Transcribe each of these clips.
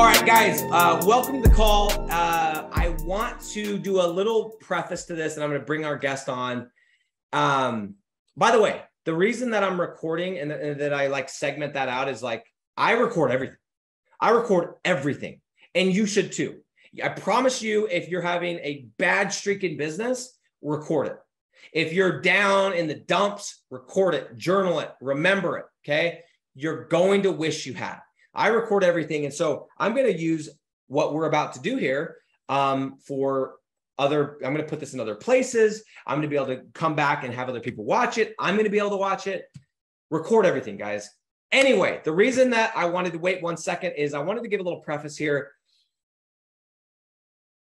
All right, guys, uh, welcome to the call. Uh, I want to do a little preface to this, and I'm going to bring our guest on. Um, by the way, the reason that I'm recording and, and that I like segment that out is like I record everything. I record everything, and you should too. I promise you, if you're having a bad streak in business, record it. If you're down in the dumps, record it, journal it, remember it. Okay. You're going to wish you had. I record everything. And so I'm going to use what we're about to do here um, for other, I'm going to put this in other places. I'm going to be able to come back and have other people watch it. I'm going to be able to watch it, record everything, guys. Anyway, the reason that I wanted to wait one second is I wanted to give a little preface here.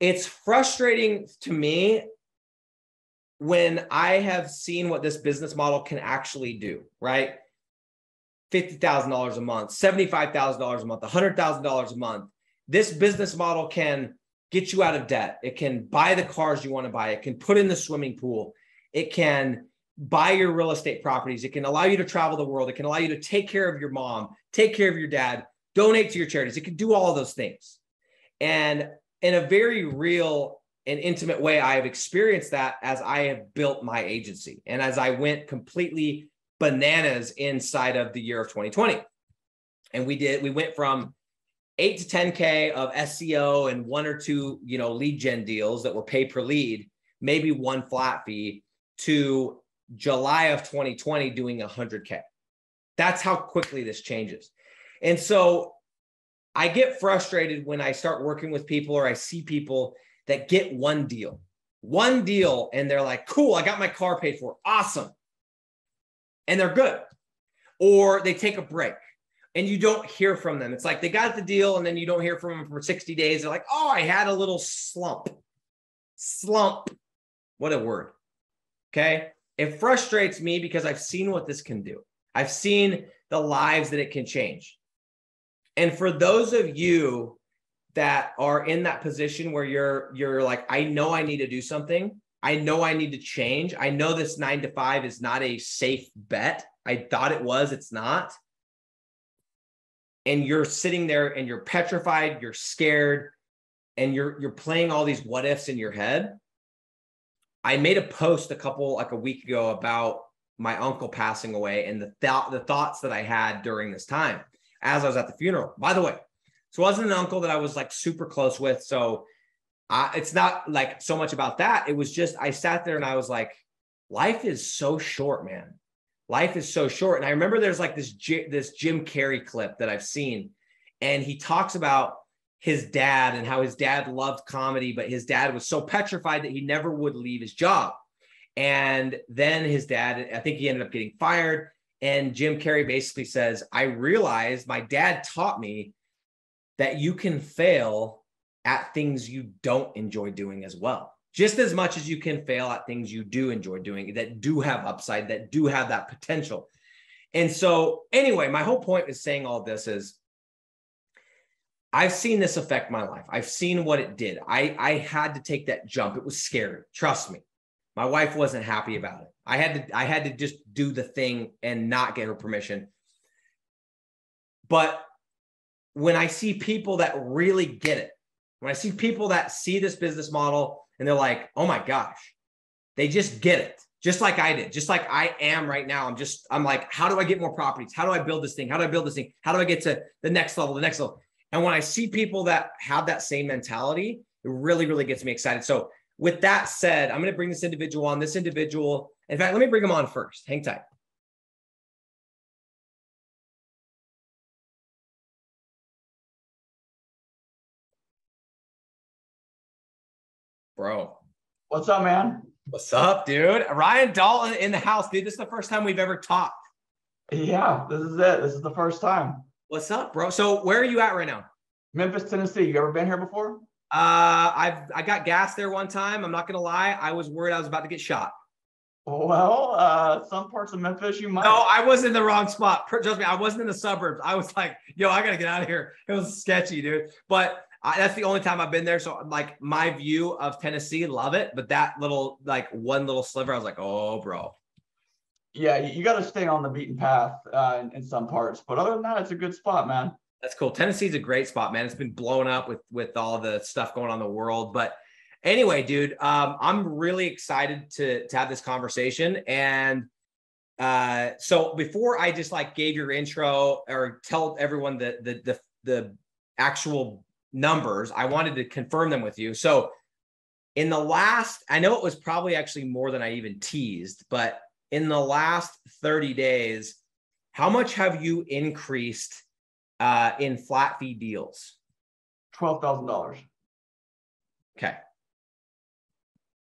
It's frustrating to me when I have seen what this business model can actually do, right? $50,000 a month, $75,000 a month, $100,000 a month. This business model can get you out of debt. It can buy the cars you want to buy. It can put in the swimming pool. It can buy your real estate properties. It can allow you to travel the world. It can allow you to take care of your mom, take care of your dad, donate to your charities. It can do all those things. And in a very real and intimate way, I have experienced that as I have built my agency and as I went completely bananas inside of the year of 2020. And we did, we went from eight to 10K of SEO and one or two, you know, lead gen deals that were pay per lead, maybe one flat fee to July of 2020 doing 100K. That's how quickly this changes. And so I get frustrated when I start working with people or I see people that get one deal, one deal, and they're like, cool, I got my car paid for. Awesome and they're good. Or they take a break and you don't hear from them. It's like they got the deal and then you don't hear from them for 60 days. They're like, oh, I had a little slump. Slump. What a word. Okay. It frustrates me because I've seen what this can do. I've seen the lives that it can change. And for those of you that are in that position where you're you're like I know I need to do something, I know I need to change. I know this nine to five is not a safe bet. I thought it was, it's not. And you're sitting there and you're petrified, you're scared, and you're you're playing all these what ifs in your head. I made a post a couple like a week ago about my uncle passing away and the thought the thoughts that I had during this time as I was at the funeral. By the way, so it wasn't an uncle that I was like super close with. So I, it's not like so much about that. It was just I sat there and I was like, life is so short, man. Life is so short. And I remember there's like this this Jim Carrey clip that I've seen, and he talks about his dad and how his dad loved comedy, but his dad was so petrified that he never would leave his job. And then his dad, I think he ended up getting fired. And Jim Carrey basically says, I realized my dad taught me that you can fail at things you don't enjoy doing as well. Just as much as you can fail at things you do enjoy doing that do have upside, that do have that potential. And so, anyway, my whole point is saying all this is I've seen this affect my life. I've seen what it did. I, I had to take that jump. It was scary. Trust me. My wife wasn't happy about it. I had to I had to just do the thing and not get her permission. But when I see people that really get it, when I see people that see this business model and they're like, oh my gosh, they just get it, just like I did, just like I am right now. I'm just, I'm like, how do I get more properties? How do I build this thing? How do I build this thing? How do I get to the next level, the next level? And when I see people that have that same mentality, it really, really gets me excited. So, with that said, I'm going to bring this individual on. This individual, in fact, let me bring him on first. Hang tight. Bro. What's up, man? What's up, dude? Ryan Dalton in the house, dude. This is the first time we've ever talked. Yeah, this is it. This is the first time. What's up, bro? So where are you at right now? Memphis, Tennessee. You ever been here before? Uh, I've I got gas there one time. I'm not gonna lie. I was worried I was about to get shot. Well, uh, some parts of Memphis you might. No, I was in the wrong spot. Trust me, I wasn't in the suburbs. I was like, yo, I gotta get out of here. It was sketchy, dude. But I, that's the only time I've been there. So like my view of Tennessee, love it. But that little like one little sliver, I was like, oh, bro. Yeah, you got to stay on the beaten path uh, in, in, some parts, but other than that, it's a good spot, man. That's cool. Tennessee's a great spot, man. It's been blown up with with all the stuff going on in the world. But anyway, dude, um, I'm really excited to to have this conversation. And uh, so before I just like gave your intro or tell everyone the the the the actual numbers, I wanted to confirm them with you. So in the last, I know it was probably actually more than I even teased, but in the last 30 days, how much have you increased uh, in flat fee deals? Twelve thousand dollars, Okay. a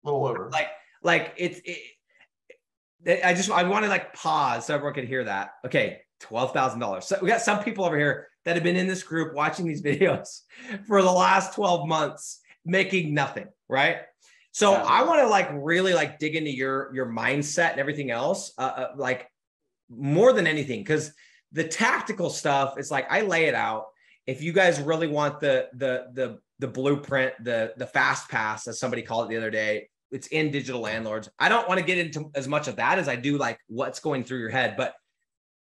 little over. Like, like it's, it, I just, I want to like pause so everyone can hear that. Okay. $12,000. So we got some people over here that have been in this group watching these videos for the last 12 months, making nothing. Right. So Yeah. I want to like really like dig into your, your mindset and everything else. Uh, uh, like more than anything, because the tactical stuff is like I lay it out. If you guys really want the the the the blueprint, the the fast pass, as somebody called it the other day, it's in digital landlords. I don't want to get into as much of that as I do like what's going through your head, but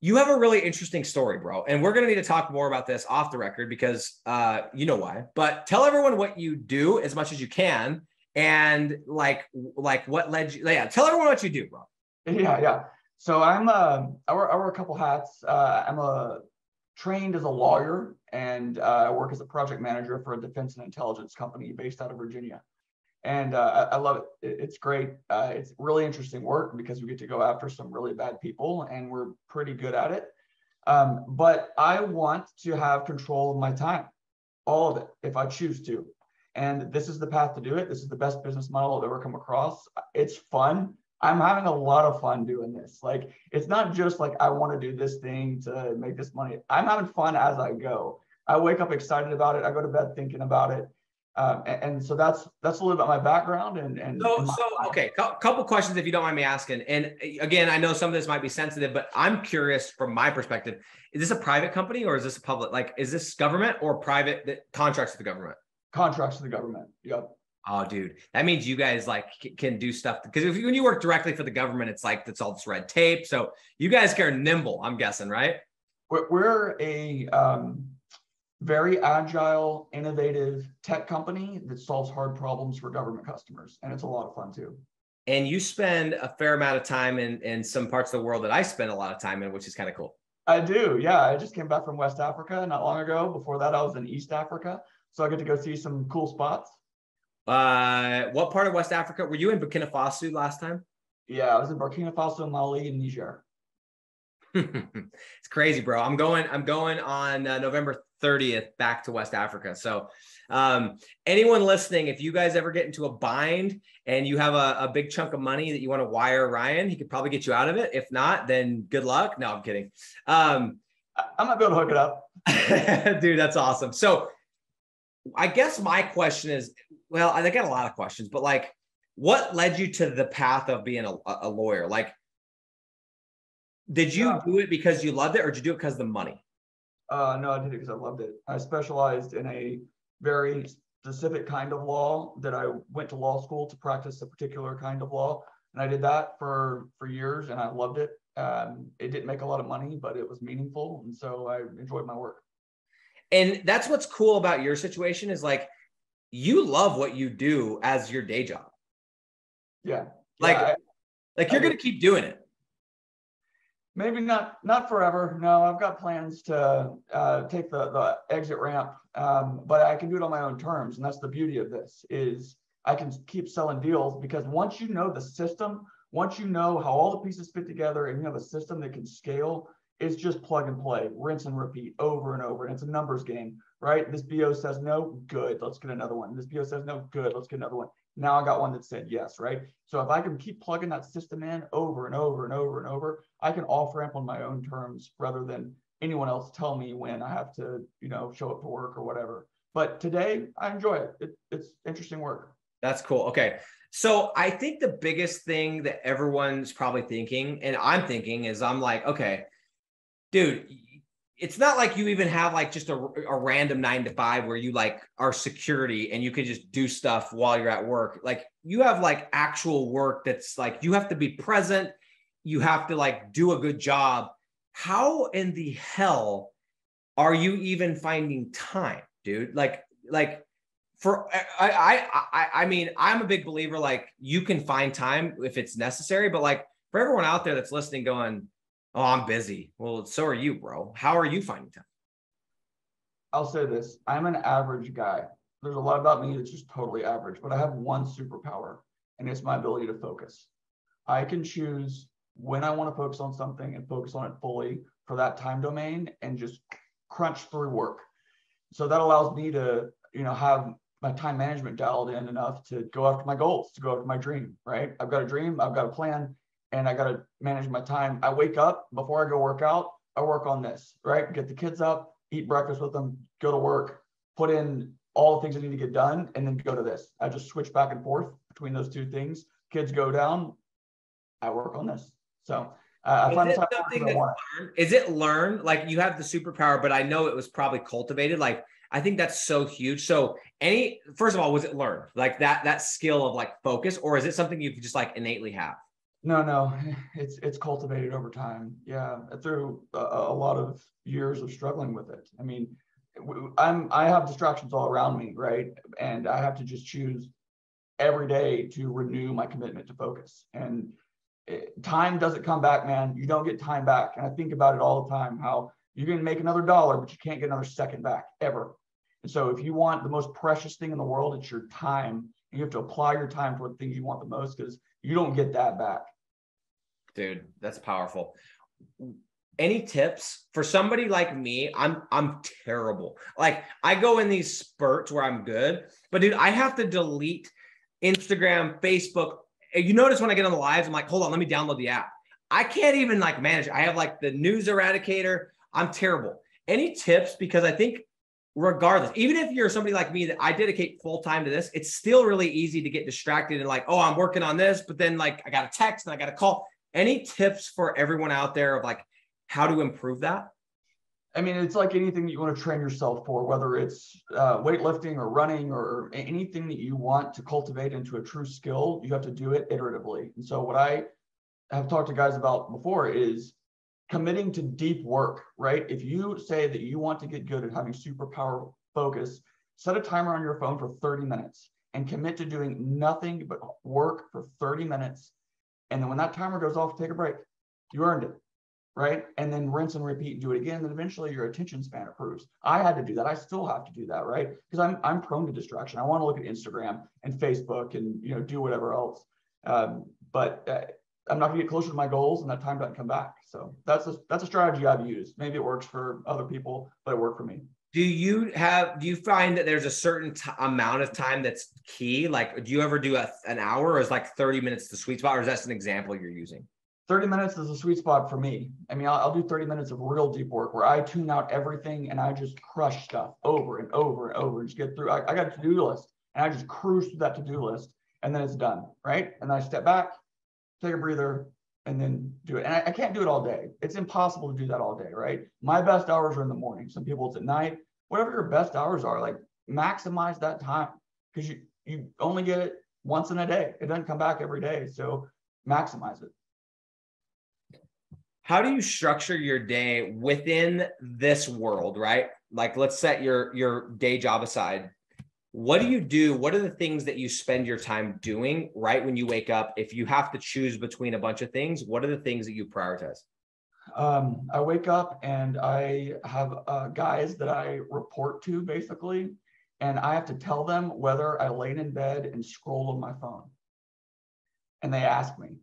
you have a really interesting story, bro. And we're gonna need to talk more about this off the record because uh you know why. But tell everyone what you do as much as you can and like like what led you yeah, tell everyone what you do, bro. Yeah, yeah. So I'm uh, I wear, I wear a couple hats. Uh, I'm a trained as a lawyer, and uh, I work as a project manager for a defense and intelligence company based out of Virginia. And uh, I, I love it. It- It's great. Uh, it's really interesting work because we get to go after some really bad people, and we're pretty good at it. Um, but I want to have control of my time, all of it, if I choose to. And this is the path to do it. This is the best business model I've ever come across. It's fun. I'm having a lot of fun doing this. Like, it's not just like I want to do this thing to make this money. I'm having fun as I go. I wake up excited about it. I go to bed thinking about it. Um, and, and so that's that's a little bit my background and and, So, and so okay, cou- couple questions if you don't mind me asking. And again, I know some of this might be sensitive, but I'm curious from my perspective: is this a private company or is this a public? Like, is this government or private that contracts with the government? contracts with the government. Yep. Oh, dude, that means you guys like can do stuff because if you, when you work directly for the government, it's like it's all this red tape. So you guys are nimble. I'm guessing, right? We're, we're a um, very agile, innovative tech company that solves hard problems for government customers, and it's a lot of fun too. And you spend a fair amount of time in in some parts of the world that I spend a lot of time in, which is kind of cool. I do, yeah. I just came back from West Africa not long ago. Before that, I was in East Africa, so I get to go see some cool spots. Uh, what part of West Africa were you in? Burkina Faso last time? Yeah, I was in Burkina Faso, Mali, and Niger. it's crazy, bro. I'm going. I'm going on uh, November 30th back to West Africa. So, um, anyone listening, if you guys ever get into a bind and you have a, a big chunk of money that you want to wire Ryan, he could probably get you out of it. If not, then good luck. No, I'm kidding. Um, I, I might be able to hook it up. dude, that's awesome. So, I guess my question is, well, I got a lot of questions, but like, what led you to the path of being a, a lawyer? Like, did you do it because you loved it, or did you do it because of the money? Uh, no, I did it because I loved it. I specialized in a very specific kind of law that I went to law school to practice a particular kind of law, and I did that for for years, and I loved it. Um, it didn't make a lot of money, but it was meaningful, and so I enjoyed my work. And that's what's cool about your situation is like you love what you do as your day job. Yeah, Like, Yeah, I- like you're I gonna keep doing it. Maybe not not forever. No, I've got plans to uh, take the the exit ramp, um, but I can do it on my own terms, and that's the beauty of this is I can keep selling deals because once you know the system, once you know how all the pieces fit together, and you have a system that can scale, it's just plug and play, rinse and repeat over and over, and it's a numbers game, right? This BO says no, good, let's get another one. This BO says no, good, let's get another one. Now I got one that said yes, right? So if I can keep plugging that system in over and over and over and over, I can off ramp on my own terms rather than anyone else tell me when I have to, you know, show up for work or whatever. But today I enjoy it. it it's interesting work. That's cool. Okay. So I think the biggest thing that everyone's probably thinking, and I'm thinking, is I'm like, okay, dude, it's not like you even have like just a, a random nine to five where you like are security and you can just do stuff while you're at work. Like you have like actual work that's like you have to be present, you have to like do a good job. How in the hell are you even finding time, dude? Like, like for I, I I I mean, I'm a big believer like you can find time if it's necessary, but like for everyone out there that's listening, going, "Oh, I'm busy." Well, so are you, bro. How are you finding time? I'll say this: I'm an average guy. There's a lot about me that's just totally average, but I have one superpower, and it's my ability to focus. I can choose when I want to focus on something and focus on it fully for that time domain, and just crunch through work. So that allows me to, you know, have my time management dialed in enough to go after my goals, to go after my dream, right? I've got a dream, I've got a plan, and I got to manage my time. I wake up before I go work out, I work on this, right? Get the kids up, eat breakfast with them, go to work, put in all the things I need to get done, and then go to this. I just switch back and forth between those two things. Kids go down, I work on this. So uh, I find something learned? Is it learned? Like you have the superpower, but I know it was probably cultivated. Like I think that's so huge. So any first of all, was it learned like that that skill of like focus, or is it something you could just like innately have? No, no, it's it's cultivated over time. Yeah, through a, a lot of years of struggling with it. I mean, I'm I have distractions all around me, right? And I have to just choose every day to renew my commitment to focus. And it, time doesn't come back, man. You don't get time back. And I think about it all the time how you're going to make another dollar, but you can't get another second back ever. And so if you want the most precious thing in the world, it's your time. And you have to apply your time for the things you want the most because you don't get that back. Dude, that's powerful. Any tips for somebody like me? I'm I'm terrible. Like I go in these spurts where I'm good, but dude, I have to delete Instagram, Facebook. You notice when I get on the lives, I'm like, hold on, let me download the app. I can't even like manage. I have like the news eradicator. I'm terrible. Any tips? Because I think regardless, even if you're somebody like me that I dedicate full time to this, it's still really easy to get distracted and like, oh, I'm working on this, but then like I got a text and I got a call. Any tips for everyone out there of like how to improve that? I mean, it's like anything that you want to train yourself for, whether it's uh, weightlifting or running or anything that you want to cultivate into a true skill, you have to do it iteratively. And so, what I have talked to guys about before is committing to deep work, right? If you say that you want to get good at having superpower focus, set a timer on your phone for 30 minutes and commit to doing nothing but work for 30 minutes. And then when that timer goes off, take a break. You earned it, right? And then rinse and repeat and do it again. And eventually your attention span improves. I had to do that. I still have to do that, right? Because I'm I'm prone to distraction. I want to look at Instagram and Facebook and you know do whatever else. Um, but uh, I'm not gonna get closer to my goals and that time doesn't come back. So that's a that's a strategy I've used. Maybe it works for other people, but it worked for me. Do you have do you find that there's a certain t- amount of time that's key? Like do you ever do a, an hour or is like 30 minutes the sweet spot or is that an example you're using? 30 minutes is a sweet spot for me. I mean, I'll, I'll, do 30 minutes of real deep work where I tune out everything and I just crush stuff over and over and over and just get through. I, I got a to-do list and I just cruise through that to-do list and then it's done, right? And then I step back, take a breather, and then do it. And I, I, can't do it all day. It's impossible to do that all day, right? My best hours are in the morning. Some people it's at night. Whatever your best hours are, like maximize that time because you you only get it once in a day. It doesn't come back every day. So maximize it. How do you structure your day within this world, right? Like let's set your your day job aside what do you do? What are the things that you spend your time doing right when you wake up? If you have to choose between a bunch of things, what are the things that you prioritize? Um, I wake up and I have uh, guys that I report to basically, and I have to tell them whether I laid in bed and scroll on my phone. And they ask me.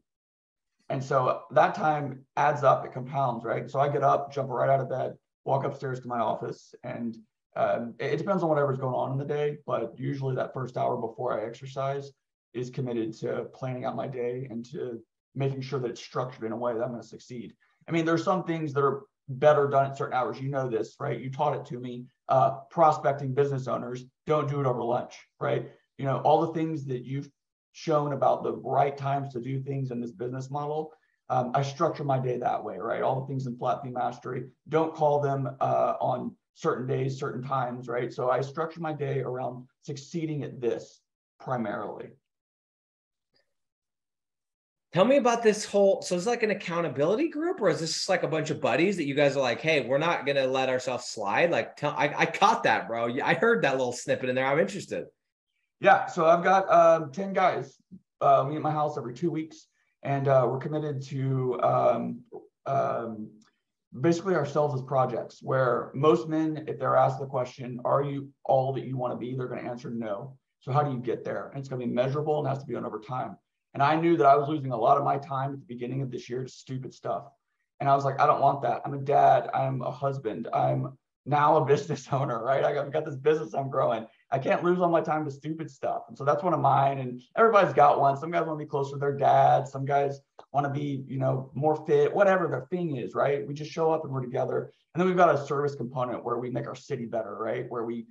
And so that time adds up, it compounds, right? So I get up, jump right out of bed, walk upstairs to my office, and um, it, depends on whatever's going on in the day, but usually that first hour before I exercise is committed to planning out my day and to making sure that it's structured in a way that I'm going to succeed. I mean, there's some things that are better done at certain hours. You know this, right? You taught it to me. Uh, prospecting business owners don't do it over lunch, right? You know, all the things that you've shown about the right times to do things in this business model. Um, I structure my day that way, right? All the things in flat fee mastery. Don't call them uh, on certain days, certain times, right? So I structure my day around succeeding at this primarily. Tell me about this whole. So it's like an accountability group, or is this just like a bunch of buddies that you guys are like, hey, we're not gonna let ourselves slide? Like, tell I, I caught that, bro. I heard that little snippet in there. I'm interested. Yeah, so I've got um, ten guys uh, meet at my house every two weeks, and uh, we're committed to um, um, basically ourselves as projects. Where most men, if they're asked the question, "Are you all that you want to be?" they're going to answer no. So how do you get there? And it's going to be measurable and has to be done over time. And I knew that I was losing a lot of my time at the beginning of this year to stupid stuff. And I was like, I don't want that. I'm a dad. I'm a husband. I'm now a business owner, right? I've got this business I'm growing. I can't lose all my time to stupid stuff. And so that's one of mine. And everybody's got one. Some guys want to be closer to their dad. Some guys want to be, you know, more fit, whatever their thing is, right? We just show up and we're together. And then we've got a service component where we make our city better, right? Where we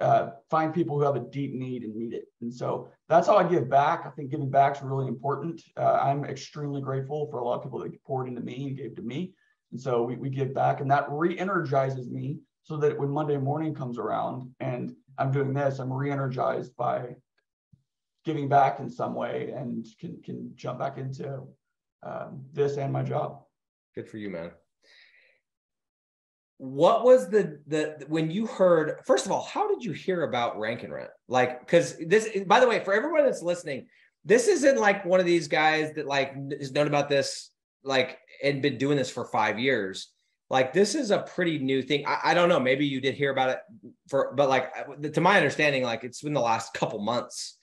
uh, find people who have a deep need and meet it. And so that's how I give back. I think giving back is really important. Uh, I'm extremely grateful for a lot of people that poured into me and gave to me. And so we, we give back and that re-energizes me so that when Monday morning comes around and I'm doing this, I'm re-energized by giving back in some way and can, can jump back into um, this and my job. Good for you, man. What was the the when you heard first of all how did you hear about rank and rent? Like because this by the way for everyone that's listening this isn't like one of these guys that like has known about this like and been doing this for five years like this is a pretty new thing I, I don't know maybe you did hear about it for but like to my understanding like it's been the last couple months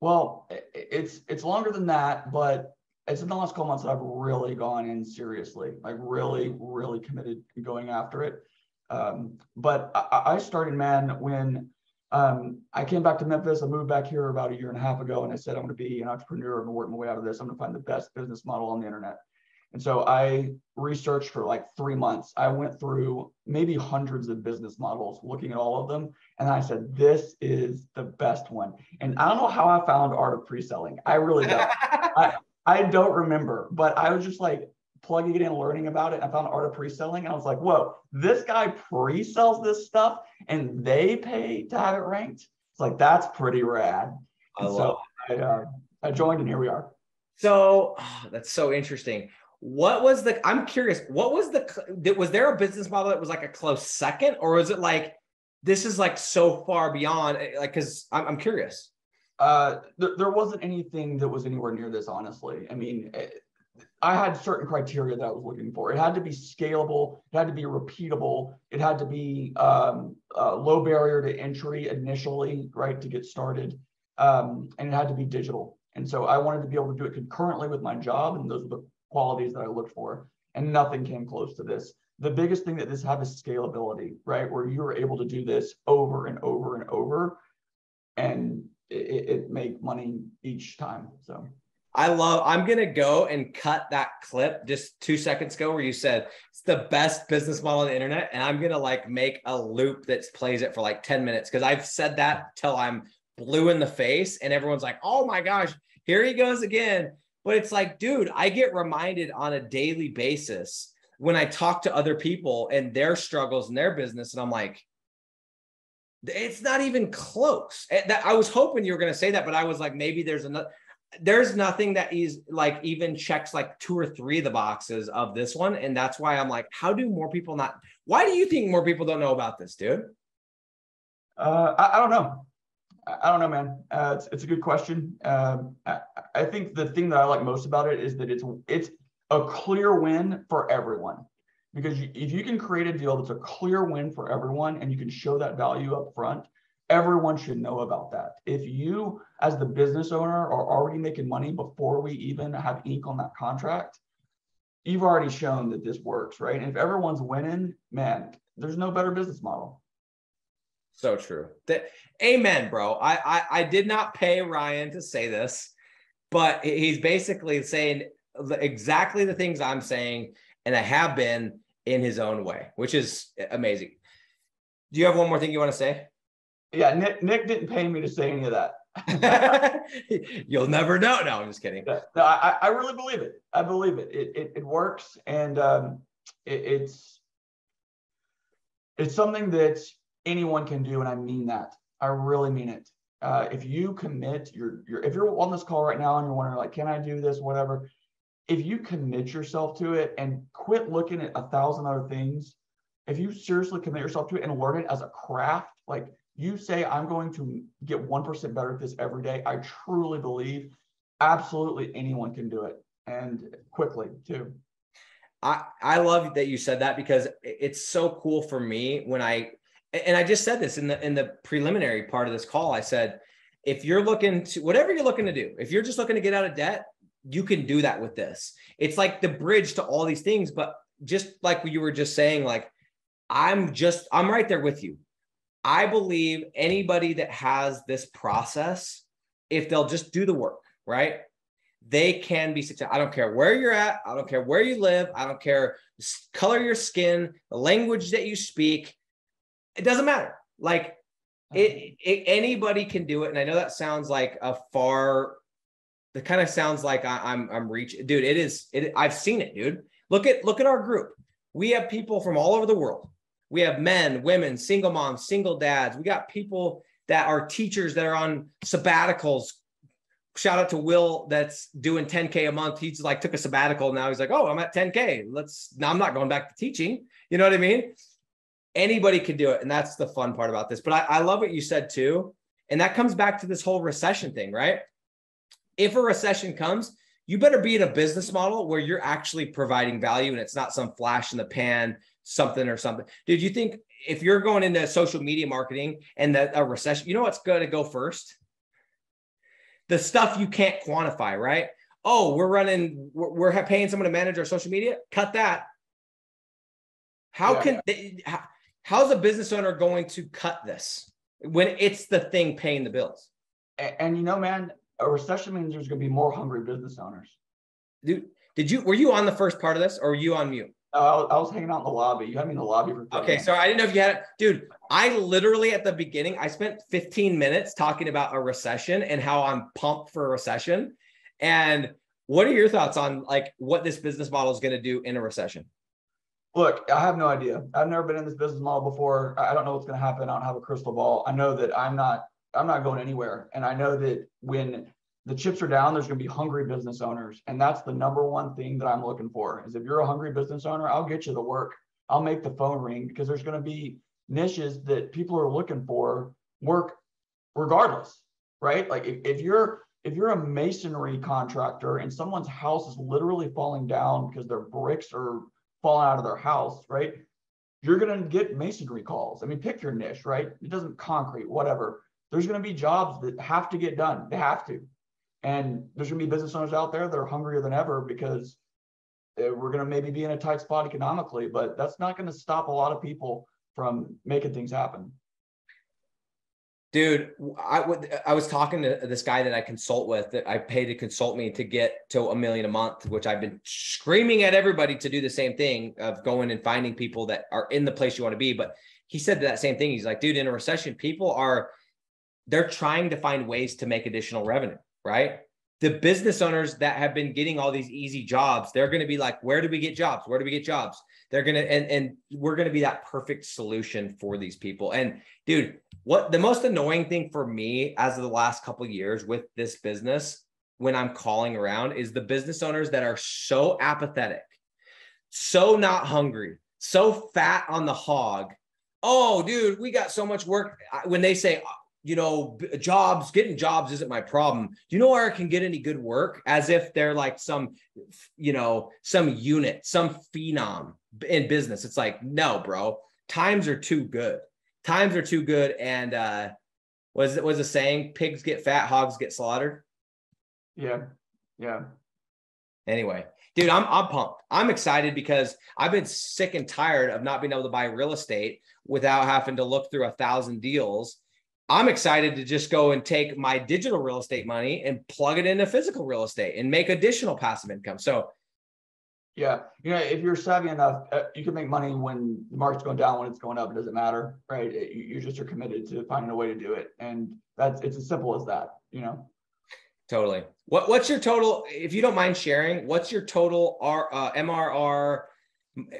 well it's it's longer than that but it's in the last couple months that I've really gone in seriously, like really, really committed to going after it. Um, but I, I, started, man, when um, I came back to Memphis. I moved back here about a year and a half ago, and I said I'm going to be an entrepreneur and work my way out of this. I'm going to find the best business model on the internet. And so I researched for like three months. I went through maybe hundreds of business models, looking at all of them. And I said, this is the best one. And I don't know how I found art of pre-selling. I really don't. I, I don't remember, but I was just like plugging it in, learning about it. I found art of pre-selling, and I was like, "Whoa, this guy pre-sells this stuff, and they pay to have it ranked." It's like that's pretty rad. I love so I, uh, I joined, and here we are. So oh, that's so interesting. What was the? I'm curious. What was the? Was there a business model that was like a close second, or was it like this is like so far beyond? Eh, like, because I'm, I'm curious. Uh, th- there wasn't anything that was anywhere near this, honestly. I mean, eh, I had certain criteria that I was looking for. It had to be scalable, it had to be repeatable, it had to be um, uh, low barrier to entry initially, right, to get started, um, and it had to be digital. And so I wanted to be able to do it concurrently with my job, and those were the qualities that I looked for. And nothing came close to this. The biggest thing that this have is scalability, right, where you are able to do this over and over and over, and it, it make money each time. So I love, I'm going to go and cut that clip just two seconds ago where you said it's the best business model on the internet. And I'm going to like make a loop that plays it for like 10 minutes because I've said that till I'm blue in the face and everyone's like, oh my gosh, here he goes again. But it's like, dude, I get reminded on a daily basis when I talk to other people and their struggles in their business. And I'm like, it's not even close. That I was hoping you were going to say that, but I was like, maybe there's another. There's nothing that is like even checks like two or three of the boxes of this one, and that's why I'm like, how do more people not? Why do you think more people don't know about this, dude? Uh, I, I don't know. I don't know, man. Uh, it's, it's a good question. Um, I, I think the thing that I like most about it is that it's it's a clear win for everyone because if you can create a deal that's a clear win for everyone and you can show that value up front everyone should know about that if you as the business owner are already making money before we even have ink on that contract you've already shown that this works right and if everyone's winning man there's no better business model so true that amen bro I, I i did not pay ryan to say this but he's basically saying exactly the things i'm saying and I have been in his own way, which is amazing. Do you have one more thing you want to say? Yeah, Nick, Nick didn't pay me to say any of that. You'll never know. No, I'm just kidding. No, I, I really believe it. I believe it. It, it, it works. And um, it, it's, it's something that anyone can do. And I mean that. I really mean it. uh, if you commit you're, you're if you're on this call right now and you're wondering like, can I do this, whatever, if you commit yourself to it and quit looking at a thousand other things, if you seriously commit yourself to it and learn it as a craft, like you say, I'm going to get 1% better at this every day. I truly believe absolutely anyone can do it and quickly too. I, I love that you said that because it's so cool for me when I and I just said this in the in the preliminary part of this call. I said, if you're looking to whatever you're looking to do, if you're just looking to get out of debt, you can do that with this. It's like the bridge to all these things, but just like you were just saying, like I'm just I'm right there with you. I believe anybody that has this process, if they'll just do the work, right? They can be successful. I don't care where you're at. I don't care where you live. I don't care color your skin, the language that you speak it doesn't matter. Like it, it, anybody can do it. And I know that sounds like a far, that kind of sounds like I, I'm, I'm reaching, dude. It is, it, I've seen it, dude. Look at, look at our group. We have people from all over the world. We have men, women, single moms, single dads. We got people that are teachers that are on sabbaticals. Shout out to Will that's doing 10K a month. He's like took a sabbatical. Now he's like, oh, I'm at 10K. Let's now I'm not going back to teaching. You know what I mean? Anybody could do it. And that's the fun part about this. But I, I love what you said too. And that comes back to this whole recession thing, right? If a recession comes, you better be in a business model where you're actually providing value and it's not some flash in the pan, something or something. Did you think if you're going into social media marketing and that a recession, you know what's going to go first? The stuff you can't quantify, right? Oh, we're running, we're, we're paying someone to manage our social media. Cut that. How yeah. can they, how, how's a business owner going to cut this when it's the thing paying the bills? And, and you know, man, a recession means there's going to be more hungry business owners. Dude, did you were you on the first part of this, or were you on mute? I was, I was hanging out in the lobby. You had me in the lobby for. Okay, minutes. so I didn't know if you had it, dude. I literally at the beginning, I spent 15 minutes talking about a recession and how I'm pumped for a recession. And what are your thoughts on like what this business model is going to do in a recession? Look, I have no idea. I've never been in this business model before. I don't know what's going to happen. I don't have a crystal ball. I know that I'm not I'm not going anywhere. And I know that when the chips are down, there's going to be hungry business owners. And that's the number one thing that I'm looking for is if you're a hungry business owner, I'll get you the work. I'll make the phone ring because there's going to be niches that people are looking for work regardless, right? Like if, if you're if you're a masonry contractor and someone's house is literally falling down because their bricks are falling out of their house, right? You're going to get masonry calls. I mean, pick your niche, right? It doesn't concrete, whatever. There's going to be jobs that have to get done. They have to. And there's going to be business owners out there that are hungrier than ever because uh, we're going to maybe be in a tight spot economically, but that's not going to stop a lot of people from making things happen. Dude, I would. I was talking to this guy that I consult with that I pay to consult me to get to a million a month, which I've been screaming at everybody to do the same thing of going and finding people that are in the place you want to be. But he said that same thing. He's like, dude, in a recession, people are they're trying to find ways to make additional revenue, right? The business owners that have been getting all these easy jobs, they're going to be like, where do we get jobs? Where do we get jobs? They're gonna and and we're gonna be that perfect solution for these people. And dude, what the most annoying thing for me as of the last couple years with this business when I'm calling around is the business owners that are so apathetic, so not hungry, so fat on the hog. Oh, dude, we got so much work. When they say, you know, jobs, getting jobs isn't my problem. Do you know where I can get any good work? As if they're like some, you know, some unit, some phenom in business. It's like, no, bro, times are too good times are too good. And uh, was it was a saying, pigs get fat, hogs get slaughtered. Yeah, yeah. Anyway, dude, I'm I'm pumped. I'm excited because I've been sick and tired of not being able to buy real estate without having to look through a thousand deals. I'm excited to just go and take my digital real estate money and plug it into physical real estate and make additional passive income. So yeah, you know, if you're savvy enough, uh, you can make money when the market's going down, when it's going up. It doesn't matter, right? It, you just are committed to finding a way to do it, and that's it's as simple as that. You know. Totally. What What's your total? If you don't mind sharing, what's your total R uh, MRR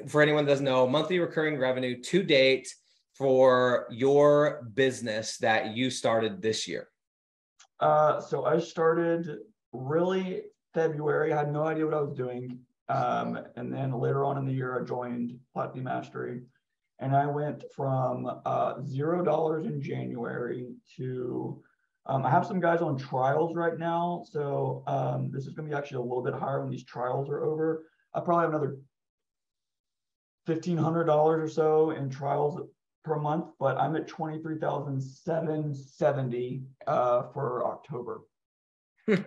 for anyone that doesn't know? Monthly recurring revenue to date for your business that you started this year. Uh, so I started really February. I had no idea what I was doing. Um, and then later on in the year, I joined Flat Mastery. And I went from uh, zero dollars in January to um, I have some guys on trials right now. So um, this is going to be actually a little bit higher when these trials are over. I probably have another $1,500 or so in trials per month, but I'm at 23,770 uh, for October.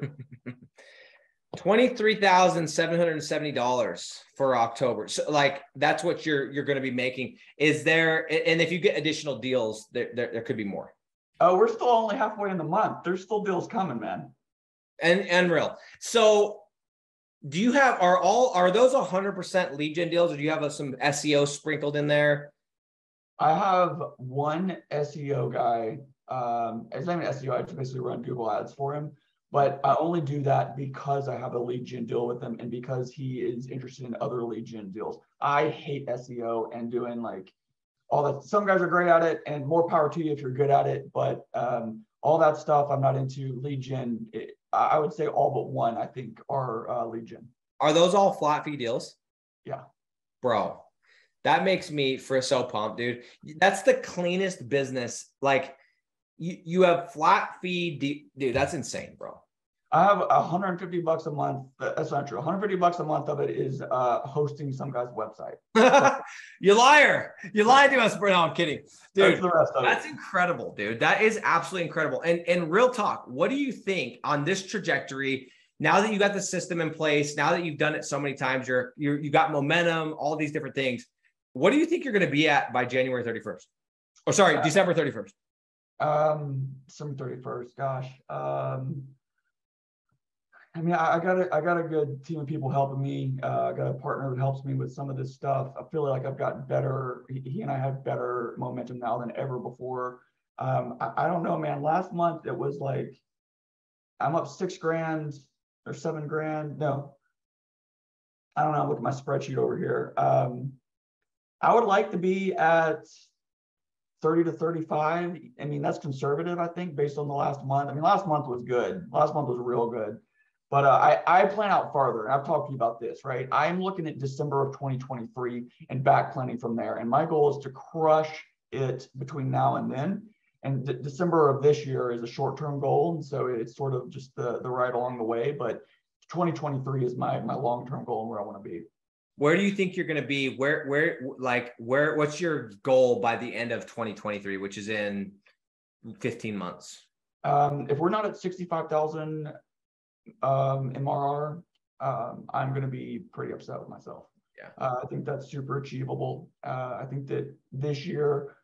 $23,770 for October. So like that's what you're you're going to be making. Is there and if you get additional deals there there, there could be more. Oh, we're still only halfway in the month. There's still deals coming, man. And and real. So do you have are all are those 100% lead gen deals or do you have some SEO sprinkled in there? I have one SEO guy. Um, it's not even SEO. I just basically run Google ads for him, but I only do that because I have a lead gen deal with him and because he is interested in other lead gen deals. I hate SEO and doing like all that. Some guys are great at it, and more power to you if you're good at it. But um, all that stuff, I'm not into lead gen. It, I would say all but one, I think, are uh, lead gen. Are those all flat fee deals? Yeah, bro. That makes me for so pumped, dude. That's the cleanest business. Like you, you have flat fee, de- dude. That's insane, bro. I have 150 bucks a month. That's not true. 150 bucks a month of it is uh, hosting some guy's website. you liar. You lied to us, bro. No, I'm kidding. Dude, that's, the rest of that's incredible, dude. That is absolutely incredible. And and real talk, what do you think on this trajectory? Now that you got the system in place, now that you've done it so many times, you're you're you got momentum, all these different things. What do you think you're going to be at by January 31st? Oh, sorry, uh, December 31st. Um, December 31st. Gosh. Um, I mean, I, I, got a I got a good team of people helping me. Uh, I got a partner that helps me with some of this stuff. I feel like I've gotten better. He, he and I have better momentum now than ever before. Um, I, I, don't know, man. Last month it was like I'm up six grand or seven grand. No, I don't know. Look at my spreadsheet over here. Um, I would like to be at 30 to 35. I mean, that's conservative, I think, based on the last month. I mean, last month was good. Last month was real good. But uh, I, I plan out farther, and I've talked to you about this, right? I'm looking at December of 2023 and back planning from there. And my goal is to crush it between now and then. And d- December of this year is a short-term goal, and so it's sort of just the the ride along the way. But 2023 is my my long-term goal and where I want to be. Where do you think you're going to be? Where where like where? What's your goal by the end of 2023, which is in 15 months? Um, if we're not at 65,000 um, MRR, um, I'm going to be pretty upset with myself. Yeah. Uh, I think that's super achievable. Uh, I think that this year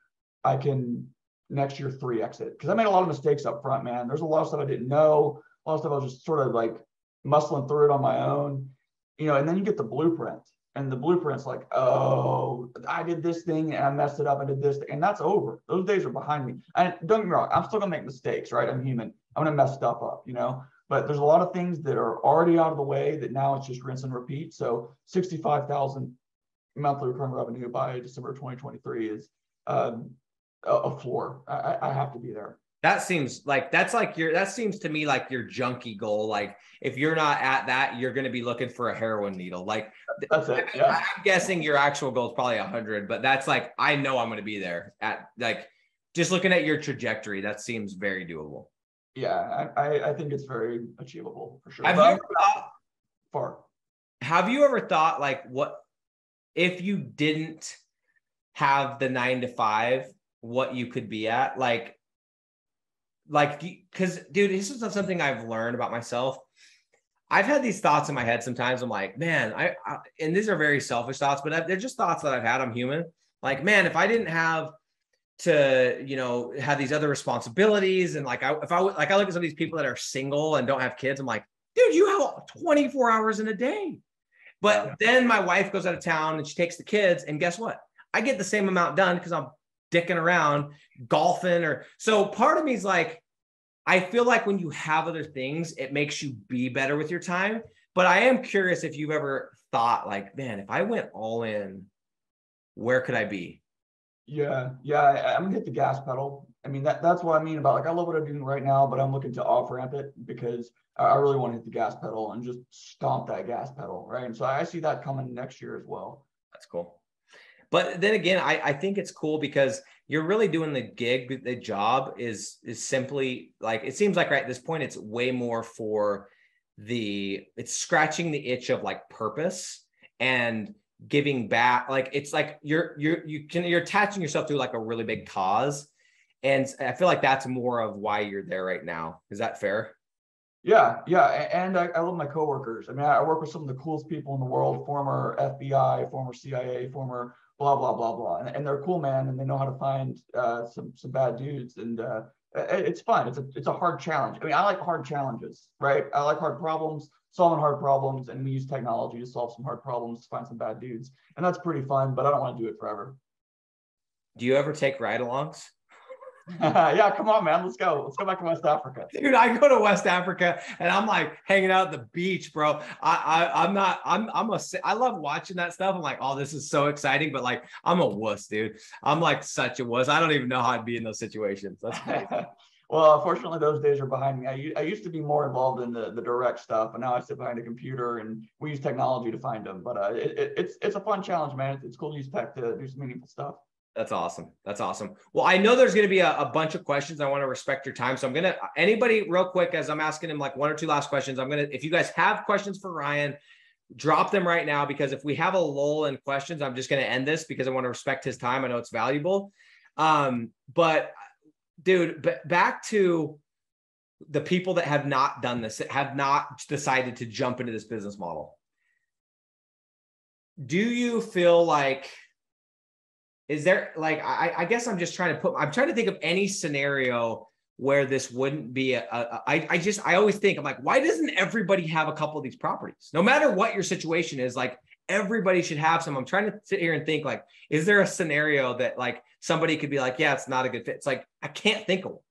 I can next year three exit because I made a lot of mistakes up front, man. There's a lot of stuff I didn't know. A lot of stuff I was just sort of like muscling through it on my own, you know. And then you get the blueprint, and the blueprint's like, oh, I did this thing and I messed it up. I did this, thing, and that's over. Those days are behind me. And don't get me wrong, I'm still gonna make mistakes, right? I'm human. I'm gonna mess stuff up, you know. But there's a lot of things that are already out of the way that now it's just rinse and repeat. So 65,000 monthly recurring revenue by December 2023 is um, a, a, floor. I, I have to be there. That seems like that's like your that seems to me like your junkie goal. Like if you're not at that, you're going to be looking for a heroin needle. Like that's it. Yeah. I'm guessing your actual goal is probably a hundred, but that's like I know I'm going to be there at like just looking at your trajectory. That seems very doable yeah, I, I think it's very achievable for sure. Have but you ever thought far? Have you ever thought like what if you didn't have the nine to five, what you could be at? Like, like because dude, this is not something I've learned about myself. I've had these thoughts in my head sometimes. I'm like, man, I, I and these are very selfish thoughts, but I, they're just thoughts that I've had. I'm human. Like, man, if I didn't have to you know have these other responsibilities and like I, if I like I look at some of these people that are single and don't have kids, I'm like, dude, you have 24 hours in a day. But then my wife goes out of town and she takes the kids, and guess what? I get the same amount done because I'm dicking around golfing or so. Part of me is like, I feel like when you have other things, it makes you be better with your time. But I am curious if you've ever thought like, man, if I went all in, where could I be? Yeah, yeah, I, am gonna hit the gas pedal I mean, that, that's what I mean about like, I love what I'm doing right now, but I'm looking to off ramp it because I really want to hit the gas pedal and just stomp that gas pedal. Right. And so I see that coming next year as well. That's cool. But then again, I, I think it's cool because you're really doing the gig. The job is is simply like it seems like right at this point it's way more for the it's scratching the itch of like purpose and giving back. Like it's like you're you're you can you're attaching yourself to like a really big cause. And I feel like that's more of why you're there right now. Is that fair? Yeah, yeah, and I, I, love my coworkers. I mean, I work with some of the coolest people in the world: former FBI, former CIA, former blah blah blah blah, and, and they're cool, man, and they know how to find uh, some some bad dudes, and uh, it's fun. It's a it's a hard challenge. I mean, I like hard challenges, right? I like hard problems, solving hard problems, and we use technology to solve some hard problems to find some bad dudes, and that's pretty fun. But I don't want to do it forever. Do you ever take ride-alongs? yeah, come on, man. Let's go. Let's go back to West Africa. Dude, I go to West Africa and I'm like hanging out at the beach, bro. I, I I'm not, I'm I'm a I love watching that stuff. I'm like, oh, this is so exciting, but like I'm a wuss, dude. I'm like such a wuss. I don't even know how I'd be in those situations. That's crazy. well, fortunately, those days are behind me. I, I used to be more involved in the, the direct stuff, and now I sit behind a computer and we use technology to find them. But uh, it, it, it's it's a fun challenge, man. It's, it's cool to use tech to do some meaningful stuff. That's awesome. That's awesome. Well, I know there's going to be a, a, bunch of questions. I want to respect your time. So I'm going to, anybody real quick, as I'm asking him like one or two last questions, I'm going to, if you guys have questions for Ryan, drop them right now because if we have a lull in questions, I'm just going to end this because I want to respect his time. I know it's valuable. Um, but dude, back to the people that have not done this, that have not decided to jump into this business model. Do you feel like, is there like I, I guess i'm just trying to put i'm trying to think of any scenario where this wouldn't be a, a I, I just i always think i'm like why doesn't everybody have a couple of these properties? No matter what your situation is like everybody should have some. I'm trying to sit here and think like is there a scenario that like somebody could be like yeah it's not a good fit? It's like i can't think of one.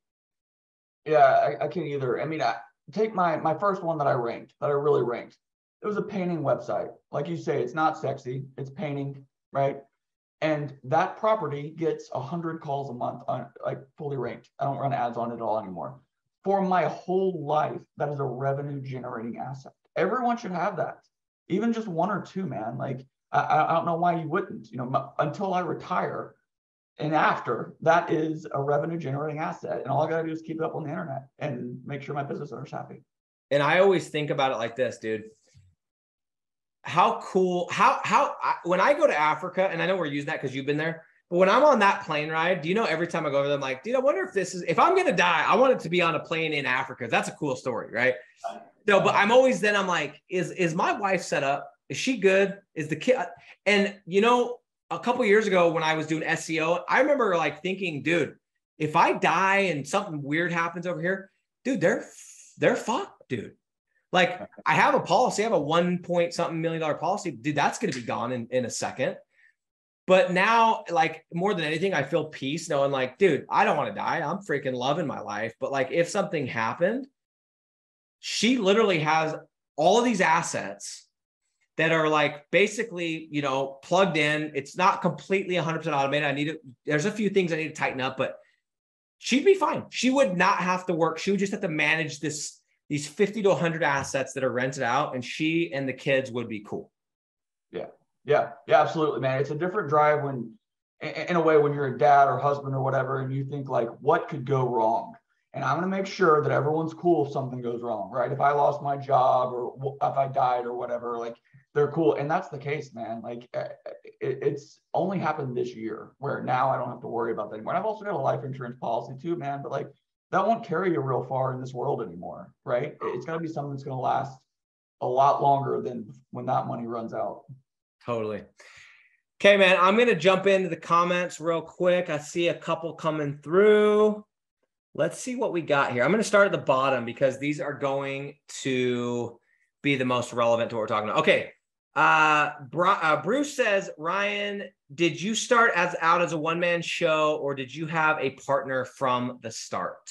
Yeah i, I can't either. I mean I, take my my first one that i ranked that i really ranked. It was a painting website. Like you say it's not sexy. It's painting right and that property gets 100 calls a month on like fully ranked. I don't run ads on it at all anymore. For my whole life that is a revenue generating asset. Everyone should have that. Even just one or two man. Like i, I don't know why you wouldn't you know until i retire and after that is a revenue generating asset. And all i got to do is keep it up on the internet and make sure my business owners happy. And i always think about it like this dude how cool how how I, when i go to africa and i know we're using that because you've been there but when i'm on that plane ride do you know every time i go over there i'm like dude i wonder if this is if i'm gonna die i want it to be on a plane in africa. That's a cool story right? No, but i'm always then i'm like is is my wife set up? Is she good? Is the kid and you know a couple years ago when i was doing seo i remember like thinking dude if i die and something weird happens over here dude they're they're fucked dude like I have a policy, I have a one point something million dollar policy. Dude, that's going to be gone in, in a second. But now, like more than anything, I feel peace knowing, like, dude, I don't want to die. I'm freaking loving my life. But like, if something happened, she literally has all of these assets that are like basically, you know, plugged in. It's not completely 100% automated. I need to, there's a few things I need to tighten up, but she'd be fine. She would not have to work. She would just have to manage this these 50 to 100 assets that are rented out and she and the kids would be cool. Yeah. Yeah. Yeah absolutely man. It's a different drive when in a way when you're a dad or husband or whatever and you think like what could go wrong? And i'm going to make sure that everyone's cool if something goes wrong right? If i lost my job or if i died or whatever like they're cool. And that's the case man. Like eh, eh, it's only happened this year where now i don't have to worry about that anymore. And i've also got a life insurance policy too man but like that won't carry you real far in this world anymore, right? It's got to be something that's going to last a lot longer than when that money runs out. Totally. Okay, man, I'm going to jump into the comments real quick. I see a couple coming through. Let's see what we got here. I'm going to start at the bottom because these are going to be the most relevant to what we're talking about. Okay. Uh, uh, Bruce says, Ryan, did you start as out as a one man show or did you have a partner from the start?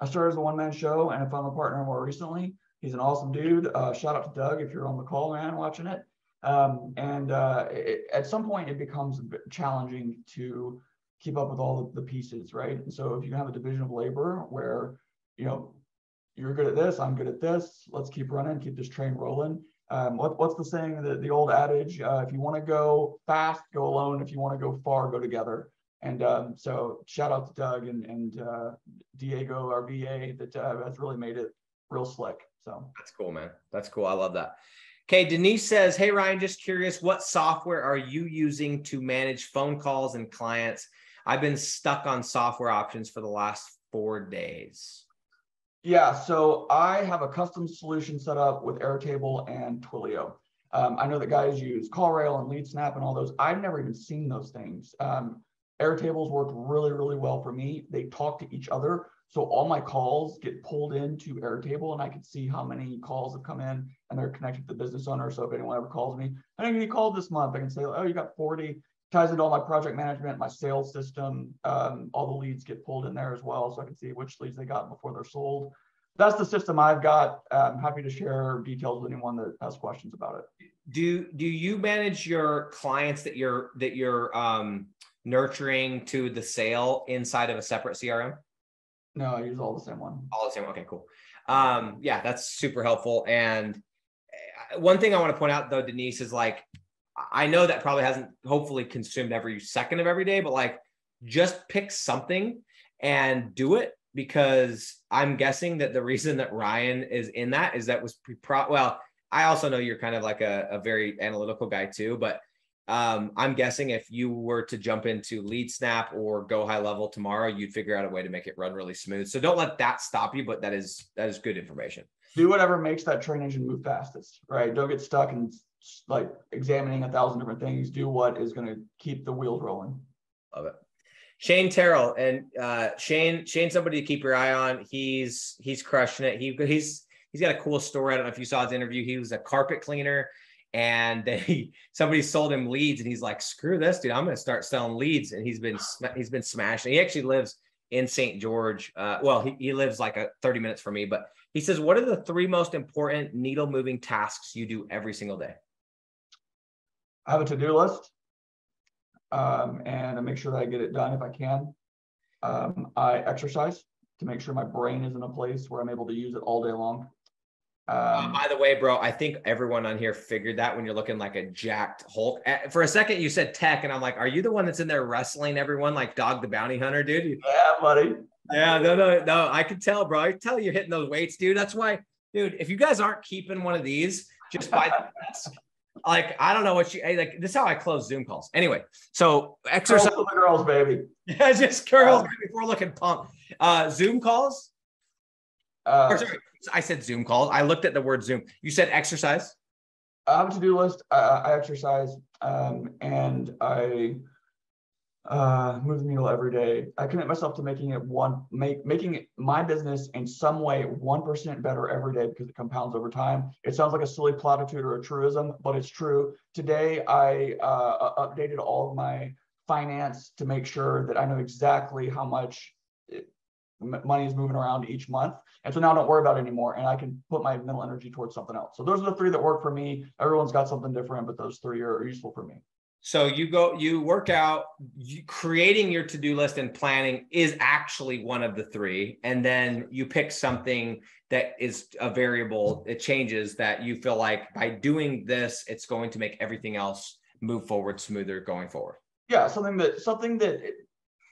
I started as a one man show and I found a partner more recently. He's an awesome dude. Uh, shout out to Doug if you're on the call, man, watching it. Um, and uh, it, at some point, it becomes challenging to keep up with all the, pieces, right? And so if you have a division of labor where, you know, you're good at this, I'm good at this, let's keep running, keep this train rolling. Um, what, what's the saying, the, the old adage, uh, if you want to go fast, go alone. If you want to go far, go together. And um, so shout out to Doug and, and uh, Diego, our VA, that uh, has really made it real slick. So that's cool, man. That's cool. I love that. Okay, Denise says, Hey Ryan, just curious, what software are you using to manage phone calls and clients? I've been stuck on software options for the last four days. Yeah, so I have a custom solution set up with Airtable and Twilio. Um, I know that guys use CallRail and LeadSnap and all those. I've never even seen those things. Um, Airtables worked really, really well for me. They talk to each other. So all my calls get pulled into Airtable and I can see how many calls have come in and they're connected to the business owner. So if anyone ever calls me, I think you called this month, I can say, oh, you got 40, ties into all my project management, my sales system. Um, all the leads get pulled in there as well. So I can see which leads they got before they're sold. That's the system I've got. I'm happy to share details with anyone that has questions about it. Do do you manage your clients that you're that you're um, nurturing to the sale inside of a separate CRM? No, I use all the same one. All the same. Okay, cool. Um, yeah, that's super helpful. And uh, one thing I want to point out though, Denise, is like, I know that probably hasn't hopefully consumed every second of every day, but like just pick something and do it because I'm guessing that the reason that Ryan is in that is that was pre pro. well, I also know you're kind of like a, a very analytical guy too, but um, I'm guessing if you were to jump into LeadSnap or GoHighLevel tomorrow, you'd figure out a way to make it run really smooth. So don't let that stop you, but that is that is good information. Do whatever makes that train engine move fastest, right? Don't get stuck in like examining a thousand different things. Do what is going to keep the wheels rolling. Love it. Shane Terrell and uh, Shane Shane somebody to keep your eye on. He's he's crushing it. He he's he's got a cool story. I don't know if you saw his interview. He was a carpet cleaner and they somebody sold him leads and he's like screw this dude i'm going to start selling leads. And he's been he's been smashing. He actually lives in st george uh, well he, he lives like a 30 minutes from me but he says what are the three most important needle moving tasks you do every single day? I have a to-do list um, and i make sure that i get it done if i can. Um, i exercise to make sure my brain is in a place where i'm able to use it all day long um, uh, by the way, bro, I think everyone on here figured that when you're looking like a jacked Hulk. For a second, you said tech, and I'm like, are you the one that's in there wrestling everyone like Dog the Bounty Hunter, dude? Yeah, buddy. Yeah, no, no, no. I can tell, bro. I tell you're hitting those weights, dude. That's why, dude. If you guys aren't keeping one of these, just buy the like I don't know what you like. This is how I close Zoom calls. Anyway, so exercise. Girls, girls baby. Yeah, just girls. Um, before looking pump. Uh, Zoom calls. Uh, sorry, I said Zoom calls. I looked at the word Zoom. You said exercise. I have a to-do list. I, I exercise, um, and I uh, move the needle every day. I commit myself to making it one, make making it my business in some way one percent better every day because it compounds over time. It sounds like a silly platitude or a truism, but it's true. Today, I uh, updated all of my finance to make sure that I know exactly how much money is moving around each month. And so now I don't worry about it anymore and I can put my mental energy towards something else. So those are the three that work for me. Everyone's got something different, but those three are useful for me. So you go, you work out, you, creating your to-do list and planning is actually one of the three. And then you pick something that is a variable, it changes that you feel like by doing this, it's going to make everything else move forward smoother going forward. Yeah, something that something that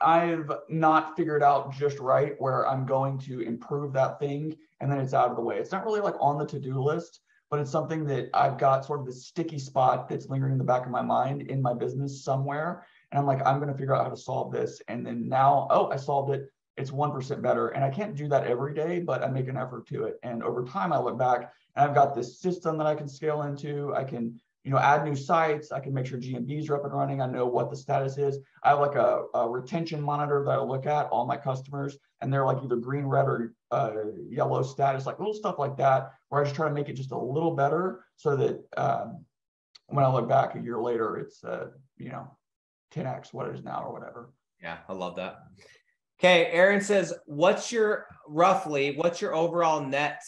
I've not figured out just right where I'm going to improve that thing and then it's out of the way. It's not really like on the to-do list, but it's something that I've got sort of this sticky spot that's lingering in the back of my mind in my business somewhere. And I'm like, I'm going to figure out how to solve this. And then now, oh, I solved it. It's 1% better. And I can't do that every day, but I make an effort to it. And over time, I look back and I've got this system that I can scale into. I can you know, add new sites. I can make sure GMBs are up and running. I know what the status is. I have like a, a retention monitor that I look at all my customers, and they're like either green, red, or uh, yellow status, like little stuff like that, where I just try to make it just a little better so that um, when I look back a year later, it's uh, you know, 10x what it is now or whatever. Yeah, I love that. Okay, Aaron says, "What's your roughly? What's your overall net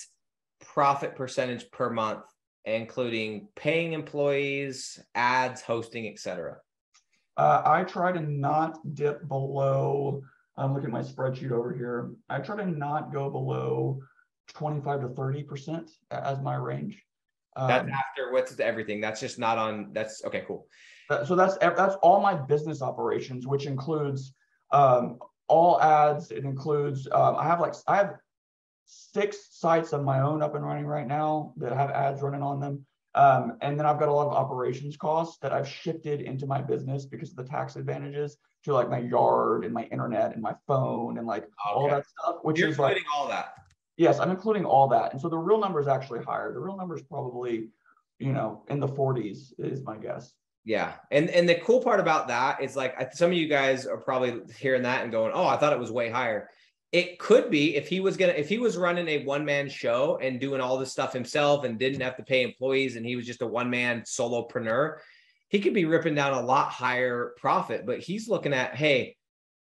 profit percentage per month?" Including paying employees, ads, hosting, etc. Uh, I try to not dip below. I'm looking at my spreadsheet over here. I try to not go below 25 to 30 percent as my range. Um, that's after what's everything. That's just not on. That's okay. Cool. So that's that's all my business operations, which includes um, all ads. It includes um, I have like I have six sites of my own up and running right now that have ads running on them. Um, and then I've got a lot of operations costs that I've shifted into my business because of the tax advantages to like my yard and my internet and my phone and like okay. all that stuff. Which You're is including like, all that. Yes, I'm including all that. And so the real number is actually higher. The real number is probably, you know, in the 40s is my guess. Yeah. And and the cool part about that is like some of you guys are probably hearing that and going, "Oh, I thought it was way higher." It could be if he was to if he was running a one-man show and doing all this stuff himself and didn't have to pay employees and he was just a one-man solopreneur, he could be ripping down a lot higher profit, but he's looking at, "Hey,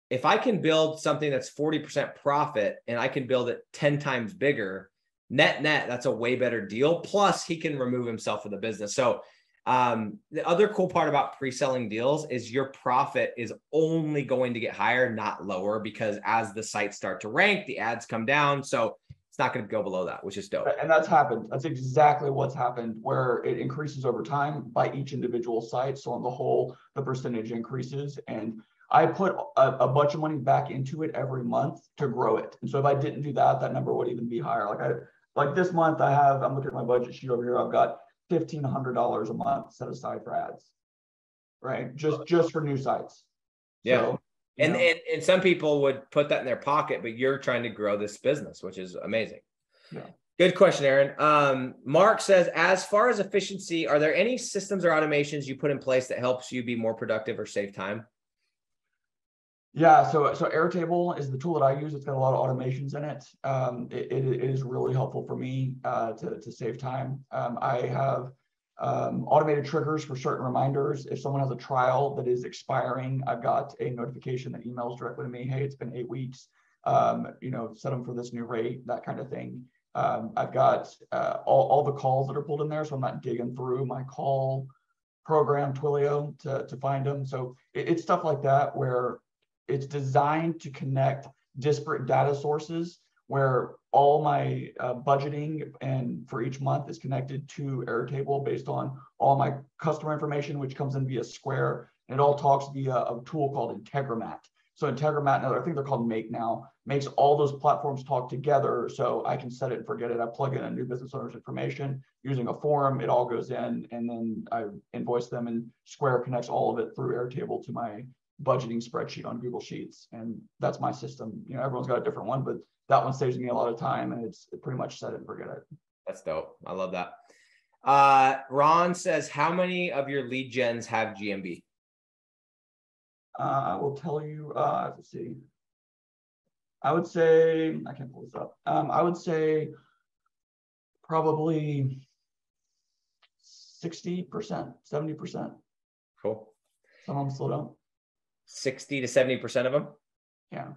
if I can build something that's 40% profit and I can build it 10 times bigger, net net, that's a way better deal. Plus, he can remove himself from the business. So um, the other cool part about pre-selling deals is your profit is only going to get higher, not lower, because as the sites start to rank, the ads come down. So it's not going to go below that, which is dope. And that's happened. That's exactly what's happened, where it increases over time by each individual site. So on the whole, the percentage increases. And I put a, a bunch of money back into it every month to grow it. And so if I didn't do that, that number would even be higher. Like I like this month, I have, I'm looking at my budget sheet over here. I've got fifteen hundred dollars a month set aside for ads, right? Just just for new sites. Yeah. So, and, and and some people would put that in their pocket, but you're trying to grow this business, which is amazing. Yeah. Good question, Aaron. Um, Mark says, as far as efficiency, are there any systems or automations you put in place that helps you be more productive or save time? Yeah, so so Airtable is the tool that I use. It's got a lot of automations in it. Um, it, it is really helpful for me uh, to, to save time. Um, I have um, automated triggers for certain reminders. If someone has a trial that is expiring, I've got a notification that emails directly to me. Hey, it's been eight weeks. Um, you know, set them for this new rate, that kind of thing. Um, I've got uh, all, all the calls that are pulled in there, so I'm not digging through my call program Twilio to, to find them. So it, it's stuff like that where it's designed to connect disparate data sources where all my uh, budgeting and for each month is connected to Airtable based on all my customer information, which comes in via Square. And it all talks via a tool called Integromat. So Integromat, I think they're called Make now, makes all those platforms talk together. So I can set it and forget it. I plug in a new business owner's information using a form. It all goes in, and then I invoice them, and Square connects all of it through Airtable to my budgeting spreadsheet on Google Sheets. And that's my system. You know, everyone's got a different one, but that one saves me a lot of time and it's pretty much set it and forget it. That's dope. I love that. Uh, Ron says, how many of your lead gens have GMB? Uh, I will tell you, uh, let's see. I would say, I can't pull this up. Um, I would say probably 60%, 70%. Cool. Some of them still don't. 60 to 70% of them. Yeah.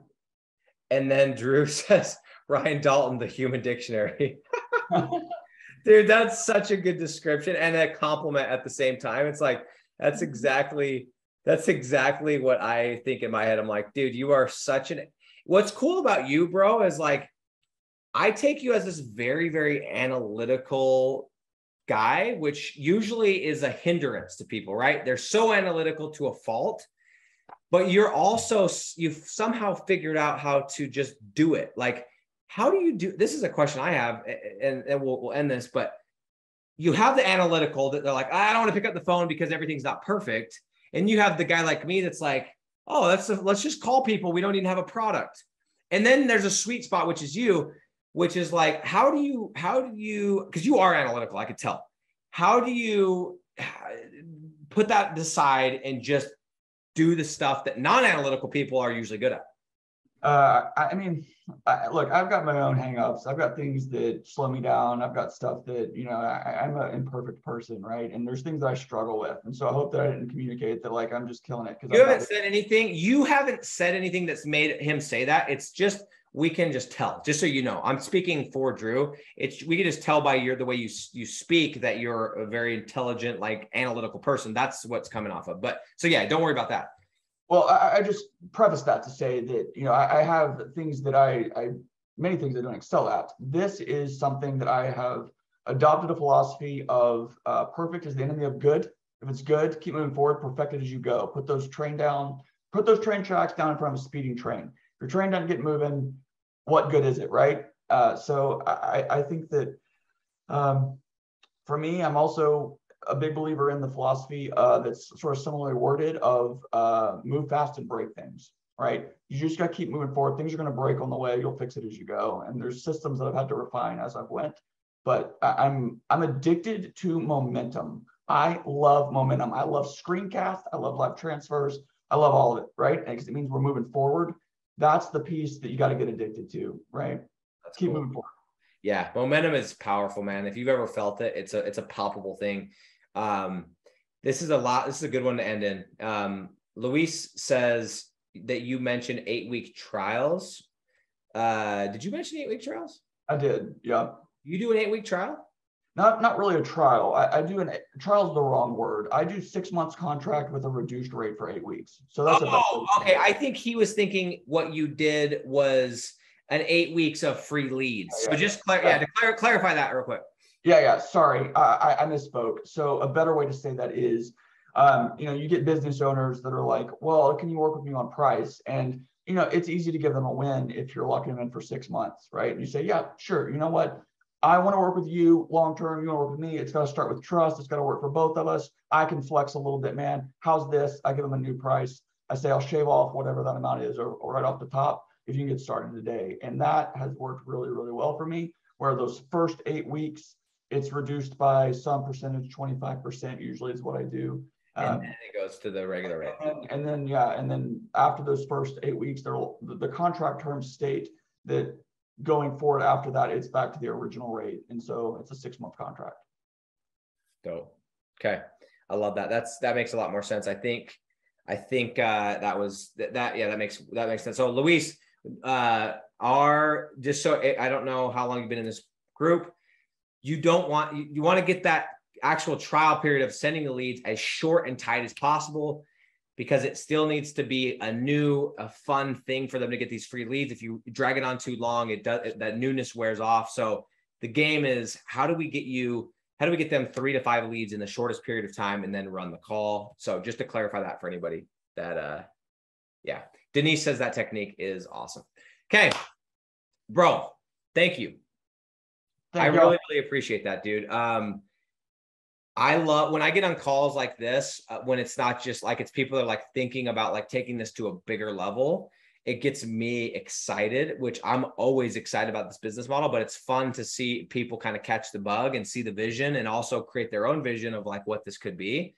And then Drew says Ryan Dalton, the human dictionary. Dude, that's such a good description and a compliment at the same time. It's like, that's mm-hmm. exactly, that's exactly what I think in my head. I'm like, dude, you are such an, what's cool about you, bro, is like, I take you as this very, very analytical guy, which usually is a hindrance to people, right? They're so analytical to a fault but you're also you've somehow figured out how to just do it. Like how do you do this is a question i have and, and we'll, we'll end this but you have the analytical that they're like ah, i don't want to pick up the phone because everything's not perfect. And you have the guy like me that's like oh let's let's just call people. We don't even have a product. And then there's a sweet spot which is you which is like how do you how do you because you are analytical i could tell. How do you put that aside and just do the stuff that non-analytical people are usually good at? Uh, I mean, I, look, I've got my own hangups. I've got things that slow me down. I've got stuff that, you know, I, am an imperfect person, right? And there's things that I struggle with. And so I hope that I didn't communicate that like I'm just killing it. Because you I'm haven't said anything. You haven't said anything that's made him say that. It's just we can just tell. Just so you know, I'm speaking for Drew. It's we can just tell by your the way you you speak that you're a very intelligent, like analytical person. That's what's coming off of. But so yeah, don't worry about that. Well, I, I just preface that to say that you know I, I have things that I, I many things I don't excel at. This is something that I have adopted a philosophy of uh, perfect is the enemy of good. If it's good, keep moving forward, perfect it as you go. Put those train down, put those train tracks down in front of a speeding train. Your train doesn't get moving, what good is it, right? Uh, so I, I think that um, for me, I'm also a big believer in the philosophy uh, that's sort of similarly worded of uh, move fast and break things, right? You just got to keep moving forward. Things are going to break on the way. You'll fix it as you go. And there's systems that I've had to refine as I've went. But I'm I'm addicted to momentum. I love momentum. I love screencast. I love live transfers. I love all of it, right? Because it means we're moving forward. That's the piece that you got to get addicted to, right? Let's keep cool. moving forward. Yeah, momentum is powerful, man. If you've ever felt it, it's a it's a palpable thing. Um, this is a lot. This is a good one to end in. Um, Luis says that you mentioned eight week trials. Uh, did you mention eight week trials? I did. Yeah. You do an eight week trial? Not not really a trial. I, I do an trial is the wrong word. I do six months contract with a reduced rate for eight weeks. So that's oh okay. I think he was thinking what you did was an eight weeks of free leads. Yeah, yeah. So just clar- yeah, to clar- clarify that real quick. Yeah, yeah. Sorry, I, I misspoke. So a better way to say that is, um, you know, you get business owners that are like, well, can you work with me on price? And you know, it's easy to give them a win if you're locking them in for six months, right? And you say, yeah, sure. You know what? I want to work with you long term. You want to work with me. It's got to start with trust. It's got to work for both of us. I can flex a little bit, man. How's this? I give them a new price. I say I'll shave off whatever that amount is, or, or right off the top, if you can get started today. And that has worked really, really well for me. Where those first eight weeks, it's reduced by some percentage, 25% usually is what I do. Um, and then it goes to the regular rate. And, and then, yeah, and then after those first eight weeks, there the, the contract terms state that going forward after that, it's back to the original rate. And so it's a six month contract. Dope. Okay. I love that. That's, that makes a lot more sense. I think, I think, uh, that was that, that, yeah, that makes, that makes sense. So Luis, uh, are just so I don't know how long you've been in this group. You don't want, you, you want to get that actual trial period of sending the leads as short and tight as possible because it still needs to be a new, a fun thing for them to get these free leads. If you drag it on too long, it does that newness wears off. So the game is how do we get you, how do we get them three to five leads in the shortest period of time and then run the call? So just to clarify that for anybody that uh yeah. Denise says that technique is awesome. Okay. Bro, thank you. Thank I you. really, really appreciate that, dude. Um, I love when I get on calls like this, uh, when it's not just like it's people that are like thinking about like taking this to a bigger level. It gets me excited, which I'm always excited about this business model, but it's fun to see people kind of catch the bug and see the vision and also create their own vision of like what this could be.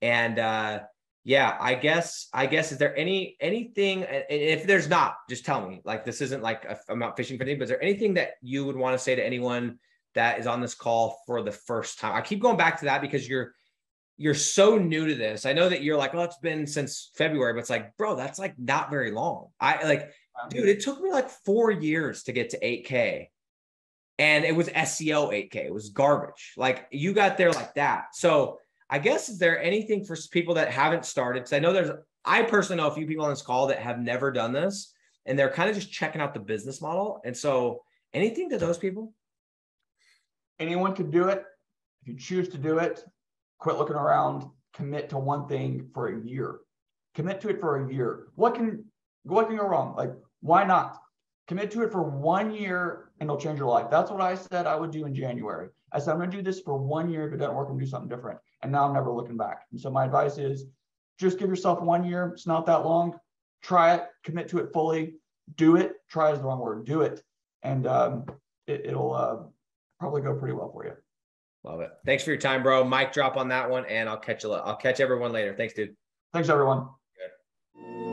And uh yeah, I guess I guess is there any anything if there's not, just tell me. Like this isn't like I'm not fishing for anything, but is there anything that you would want to say to anyone that is on this call for the first time. I keep going back to that because you're you're so new to this. I know that you're like, oh, it's been since February, but it's like, bro, that's like not very long. I like, dude, it took me like four years to get to 8K. And it was SEO 8K. It was garbage. Like you got there like that. So I guess is there anything for people that haven't started? Because I know there's I personally know a few people on this call that have never done this and they're kind of just checking out the business model. And so anything to those people? Anyone can do it. If you choose to do it, quit looking around, commit to one thing for a year. Commit to it for a year. What can what can go wrong? Like, why not? Commit to it for one year and it'll change your life. That's what I said I would do in January. I said, I'm going to do this for one year. If it doesn't work, I'm to do something different. And now I'm never looking back. And so my advice is just give yourself one year. It's not that long. Try it, commit to it fully, do it. Try is the wrong word. Do it. And um, it, will uh, probably go pretty well for you. Love it. Thanks for your time, bro. Mic drop on that one, and I'll catch you. I'll catch everyone later. Thanks, dude. Thanks, everyone. Good.